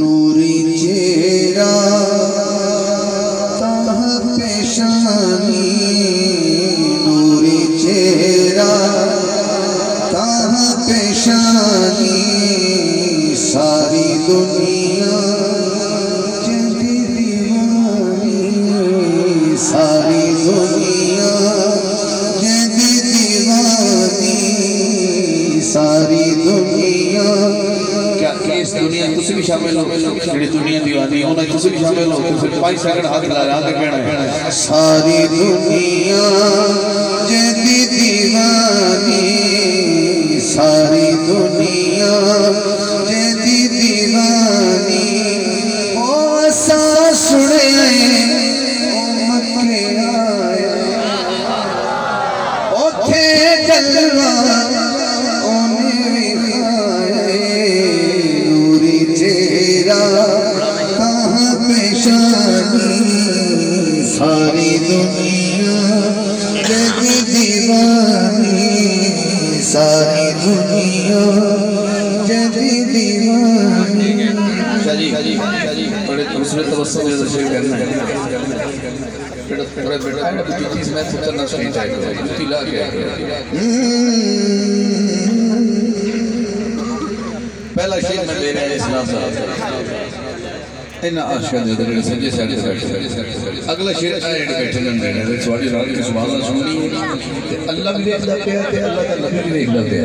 नूरी नूरी चेहरा ताह पेशानी सारी दुनिया दीवानी भी शामिल हो तो फिर पाई सेकंड हाथ लगा के कहना है सारी बड़े दूसरे तवस्सुल से शेर करना है। बेटा बड़े बेटा तू चीज़ मैं तो करना चाहिए था तू ला के पहला शेर मैं ले रहा है, इस्लाम का इन्ना आशिया दे दे सजे साइड बैठे अगला शेर आए बैठे ने मेरे ते सवारी रात की सुभान अल्लाह। सुननी ते अल्लाह भी देखदा पिया ते अल्लाह दा नबी भी देखदा पिया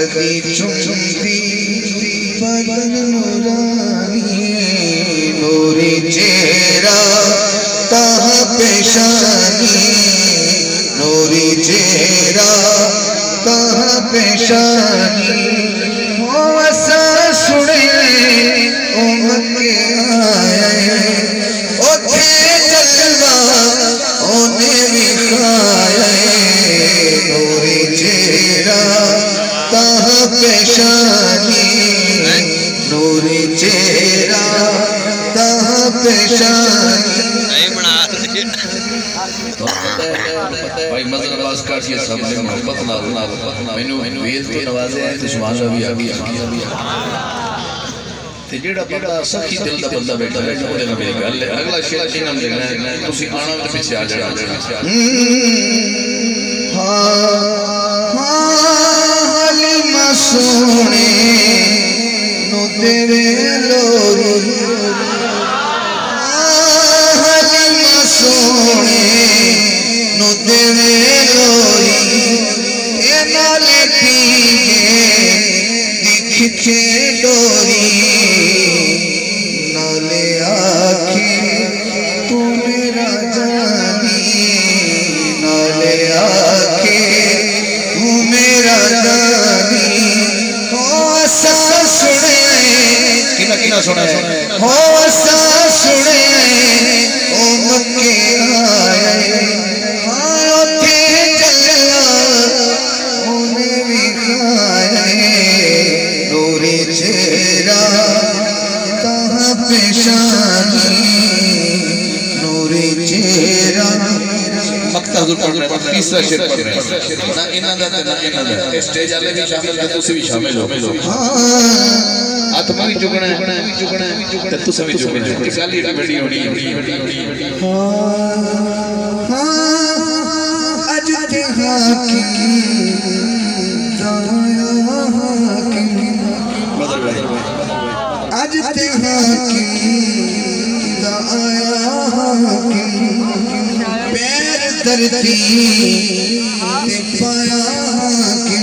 कदी चुमती बदन नूरानी नूरी चेहरा ताह पेशानी नूरी चेहरा ताह पेशानी। भाई मजर अब्बास कर ये सबने मोहब्बत ना ना मेनू वेद तो नवाजे है दुश्मन तो दा भी आ गया। ते जेड़ा बंदा सखी दिल दा बंदा बैठा है तो ओदे नाल मेरी गल है। अगला शेर की नाम देना है, तुसी आना ते पीछे आ जाना। हाँ। डोरी नाले आखिर तू मेरा जानी नाले आखिर तू मेरा जानी हो सा सुने किना किना सुने हो सा सुने। जुल पढ़ रहे हैं तीसरा शेर पढ़ रहे हैं ना इन्ना दा ते ना इन्ना दा। स्टेज वाले भी शामिल है तुसी भी शामिल हो। हाथ भी चुकना है चुकना है ते तुसी भी चुकना है गल ही बड़ी होनी है अज ते हाकी धरती पाया हाकी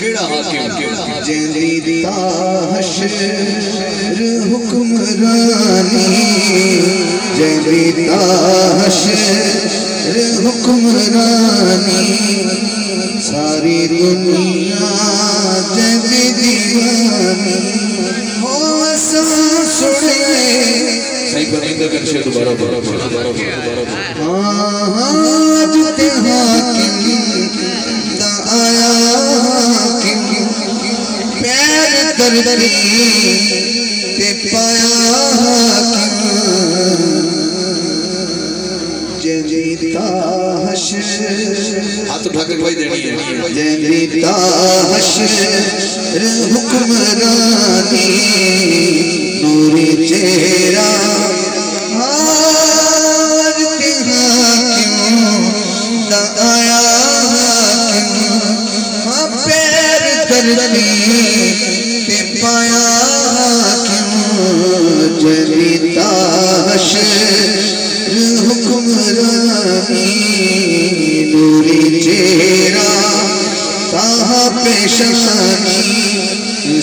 केड़ा हाकिम? जेंदी ताहशर हुक्मरानी जेंदी ताहशर हुक्मरानी सारी दुनिया जग दीवानी। हो ते पाया हाकिम जजीता हशर हाथ उठा के हुक्मरानी नूरी चेहरा।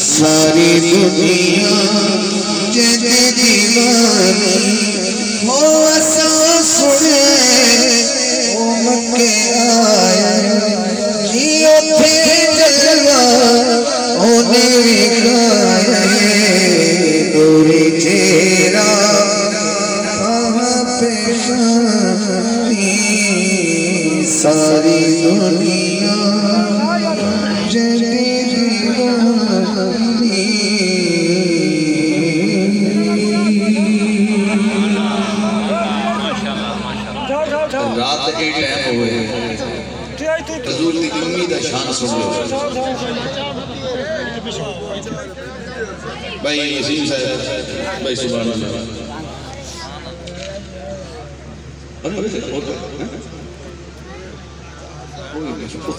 सारी दुनिया जग दीवानी। सारी दुनिया रात के टाइम होए हजूर दी अम्मी दा शान सुन लो भाई नसीम साहब भाई अल्लाह अरे तो जब तो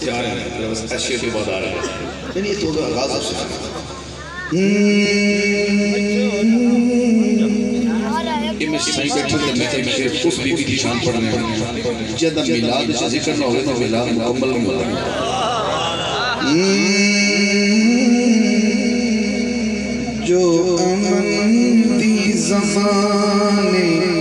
जो अमन जमाने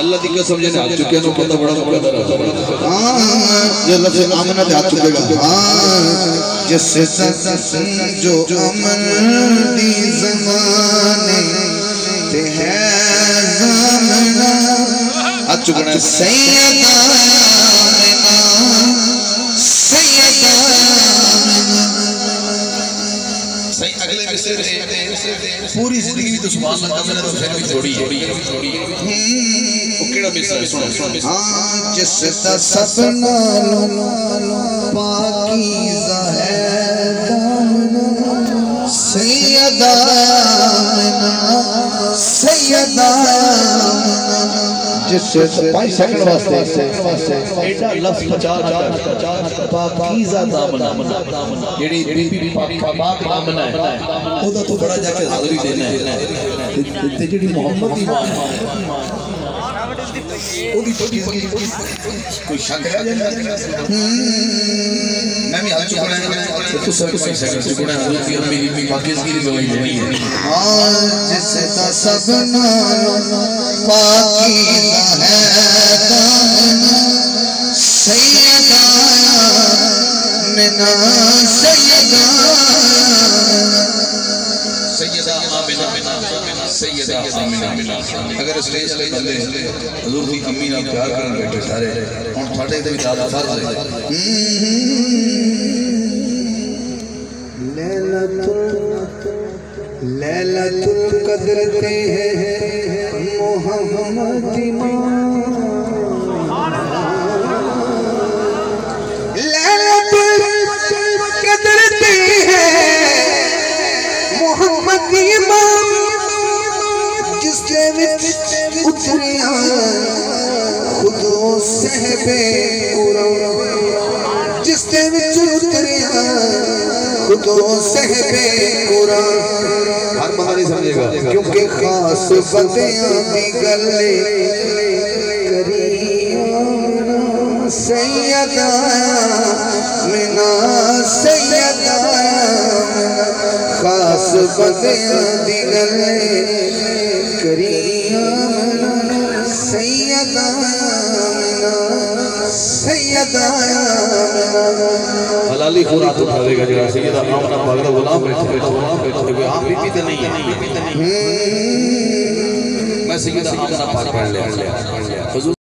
अल्लाह दी कसम जने चुके नो पता बड़ा मुकद्दर है। हाँ। लफ्ज पे चुकेगा। हाँ। जिससे जो अमन दी जमाने ते है जमना। आ चुकना सैयदा। पूरी ज़िंदगी तो सुभान अल्लाह मैंने तो फिर भी थोड़ी है। थोड़ी केड़ा मिसरा है? सुनो सुनो जिस जिसका सपना पाकीज़ा है दामना सैयदा सैयदा जिससे पाँच सेकंड वास्ते एडा लफ्ज बचा पाकीज़ा दामना। जेड़ी बीबी पाक दामन। है। ओदा तो बड़ा जाके हाਜ਼ਰੀ देना है। ते जेड़ी मोहम्मद दी माँ ओदी पाकीज़गी कोई शक रह जाता मैं भी हाल चुका सब कोई सेकंड चुका हजूर की अम्मी की पाकीज़गी की गवाही देनी आज जिसका सपना पाकीज़ा है दामना अगर स्टेज पे बंदे हजूर की अम्मी नाल प्यार करन बैठे सारे हुन ਤੁਹਾਡੇ ਤੇ ਵੀ ਦਾਦਾ ਫਰਜ਼ है लैलतुल लैलतुल कद्र ते है मोहम्मद लैलतुल कुरान जिसके विच उतरिया खुदो सहबे कुरान हर बंदा समझेगा। क्योंकि खास बंदियाँ दी गल्ले करियाँ सैयदा मिना सैयदा। खास बंदियाँ दी करिया सैयदा। सैयदा हलाली खुराक उठावेगा जरा सैयदा आमना पाक दा गुलाम बैठे बैठे गुलाम बैठे कोई आप बीबी ते नहीं है मैं सैयदा आमना पाक पढ़ लिया हुजूर